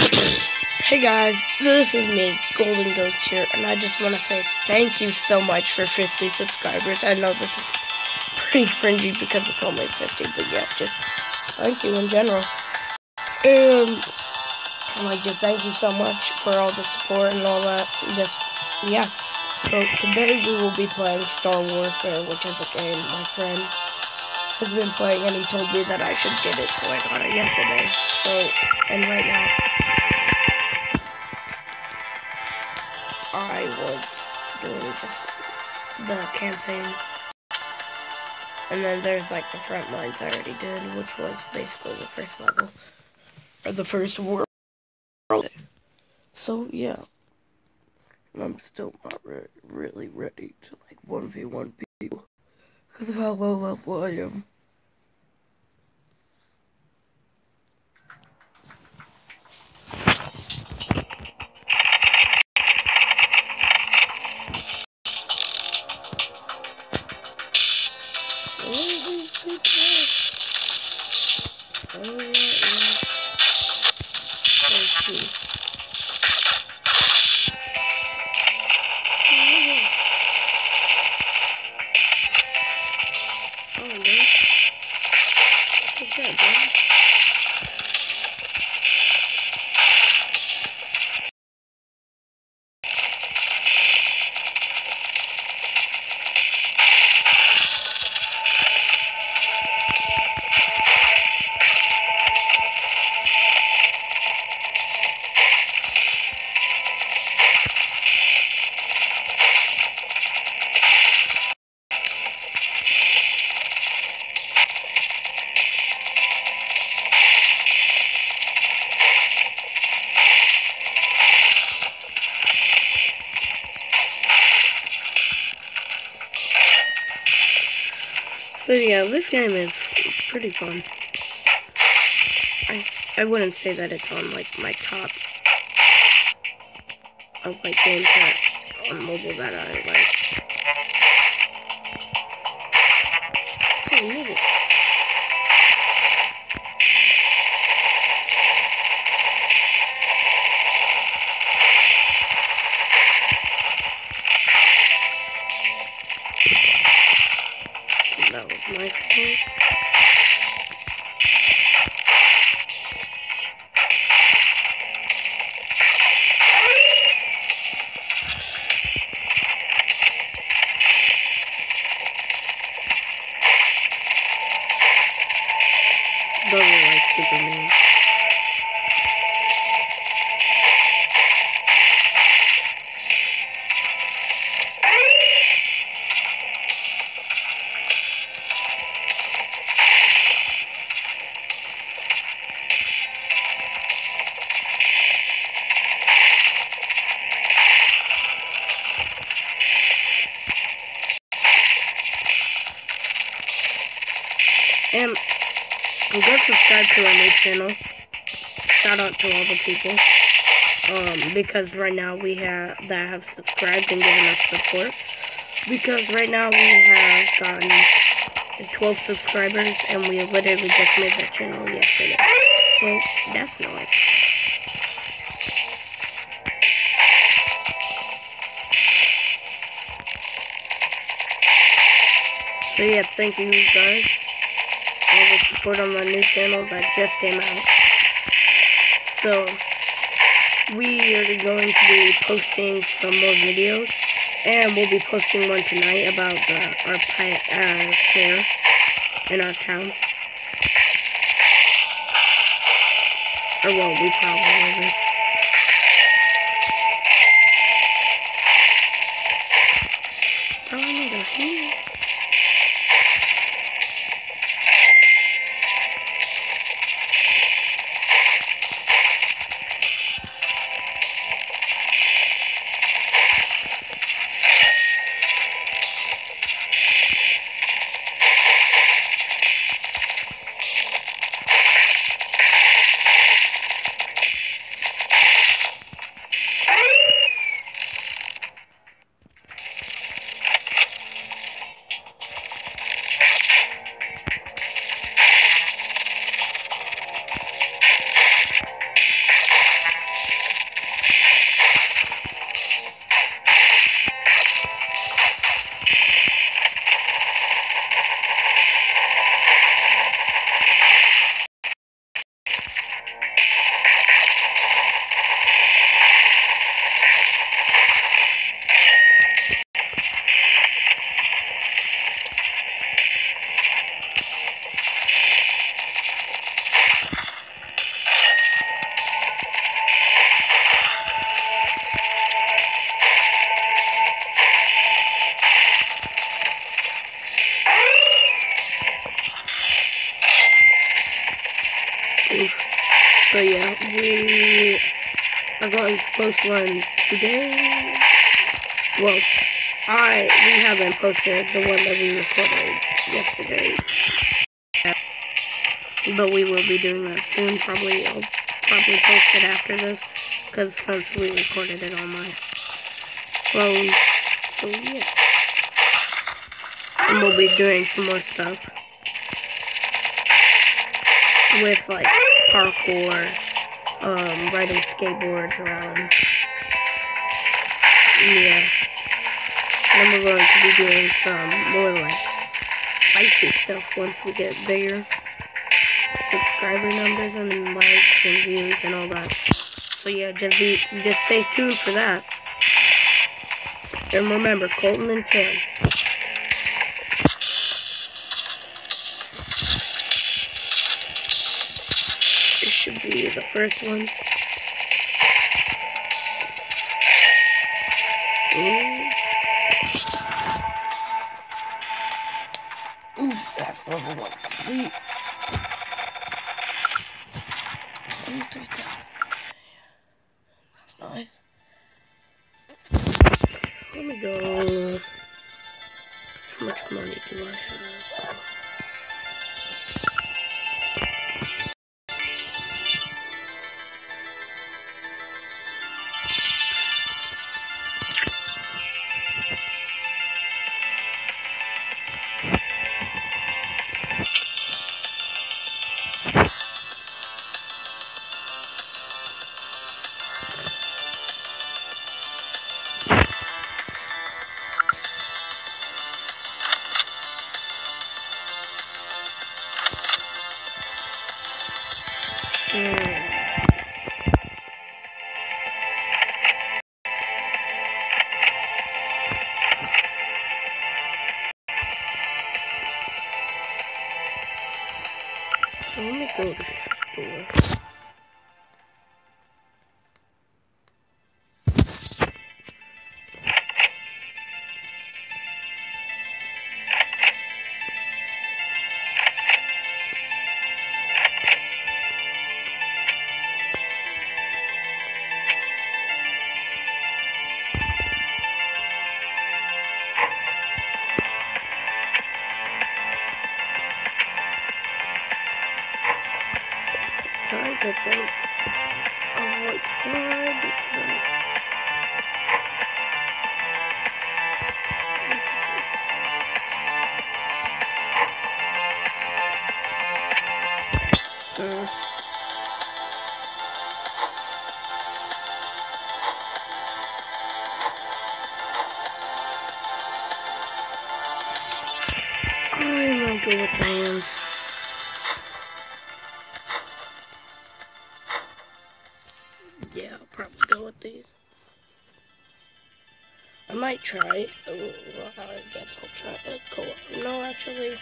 Hey guys, this is me, Golden Ghost here, and I just want to say thank you so much for 50 subscribers. I know this is pretty cringy because it's only 50, but yeah, just thank you in general. And I'd like to thank you so much for all the support and all that. Just, yeah. So today we will be playing Star Warfare, which is a game my friend has been playing, and he told me that I should get it, so I got it yesterday. So, and right now, I was doing just the campaign. And then there's like the front lines I already did, which was basically the first level. Or the first world. So yeah. I'm still not re really ready to like 1v1 people. Because of how level I But yeah, this game is pretty fun. I I wouldn't say that it's on like my top of like games that on mobile that I like. Doesn't like Superman. And subscribe to our new channel. Shout out to all the people. Um, because right now we have that have subscribed and given us support. Because right now we have gotten 12 subscribers and we literally just made that channel yesterday. So that's nice. So yeah, thank you guys. Support on my new channel that just came out. So we are going to be posting some more videos. And we'll be posting one tonight about our pi- uh, in our town. Or well, we probably will. I need a heal. But yeah, we are going post one today. Well, I we haven't posted the one that we recorded yesterday. But we will be doing that soon. Probably I'll probably post it after this. Because since we recorded it on my phone. So yeah. And we'll be doing some more stuff. With like parkour, um, riding skateboards around. Yeah. And we're going to be doing some more like spicy stuff once we get bigger. Subscriber numbers and likes and views and all that. So yeah, just be just stay tuned for that. And remember, Coleton and Tim. This should be the first one. Ooh. Ooh, that's level one complete. Ooh, 3,000. That's nice. Let me go. How much money do I have? So of what's hard because uh, I might go with. Try. Oh, well, I guess I'll try it. Co-op. No, actually,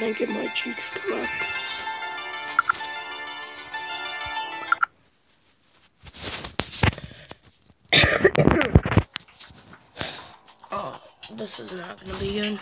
I going to get my cheeks correct. oh, this is not to be good.